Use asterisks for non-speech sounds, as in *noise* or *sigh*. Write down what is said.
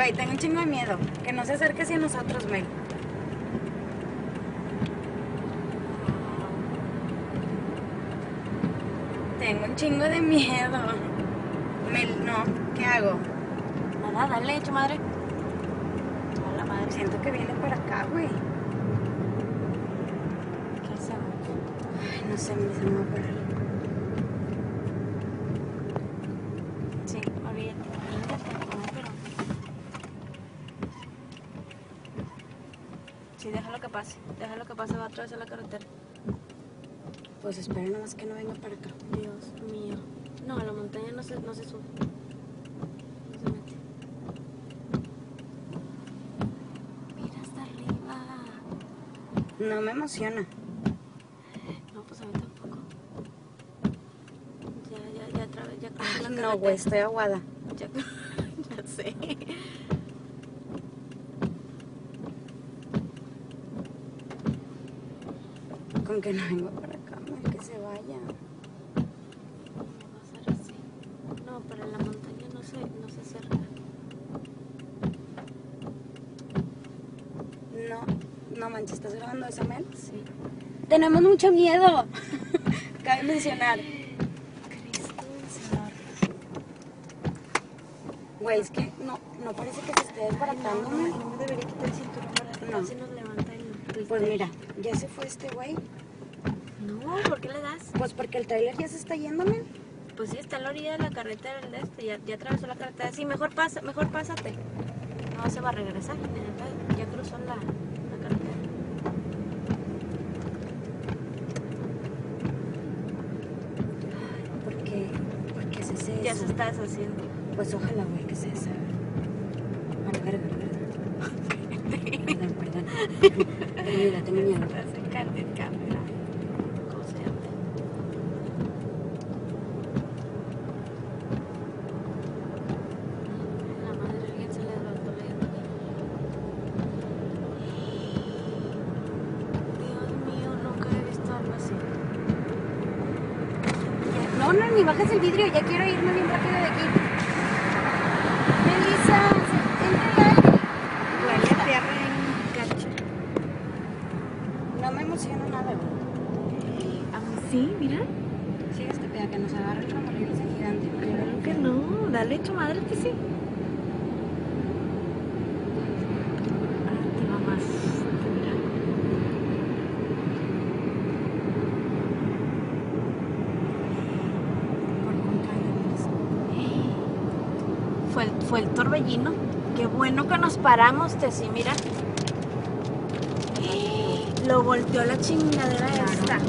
Güey, tengo un chingo de miedo. Que no se acerque hacia nosotros, Mel. Tengo un chingo de miedo. Mel, no. ¿Qué hago? Nada, dale, hecho madre. A la madre. Siento que viene para acá, güey. ¿Qué hacemos? Ay, no sé, me se me va a parar. Sí, olvídate. Olvídate, no, pero... Sí, déjalo que pase. Déjalo que pase, va a atravesar la carretera. Pues espera nada más que no venga para acá. Dios mío. No, a la montaña no se, no se sube. No se mete. Mira hasta arriba. No me emociona. No, pues a mí tampoco. Ya, ya, ya, otra vez, ya la no, güey, estoy aguada. Ya, *laughs* ya sé. Con que no venga para acá, Mel, que se vaya. Va a ser así. No, en la montaña no se, no se acerca. No, no manches, ¿estás grabando esa, Mel? Sí. Tenemos mucho miedo. *laughs* Cabe mencionar. Cristo Señor. Güey, es que no, no parece que se esté desbaratando, no, no me debería quitar el cinturón para que No. nos levanta Pues mira, ya se fue este güey. No, ¿por qué le das? Pues porque el trailer ya se está yendo, Mel. Pues sí, está en la orilla de la carretera del este, ya, ya atravesó la carretera. Sí, mejor pasa, mejor pásate. No se va a regresar, ya cruzó la, la carretera. ¿Por qué? ¿Por qué se hace Ya eso? se está deshaciendo. Pues ojalá, güey, que se deshaga. Bueno, verga, *laughs* perdón. Perdón, perdón. *laughs* Tengo miedo, tengo miedo. Estás en carne, cámara. ¿Cómo se llama? La madre, alguien se le levantó la Dios mío, nunca he visto algo así. No, no, ni bajes el vidrio, ya quiero irme bien rápido de aquí. Melissa, Emociona nada, sí, mira. Sí, este peda que nos agarra el remolino ese gigante. Claro que no. Dale hecho madre que sí. Ah. Fue el, fue el torbellino. Qué bueno que nos paramos, Tessy, mira. Lo volteó la chingadera esta.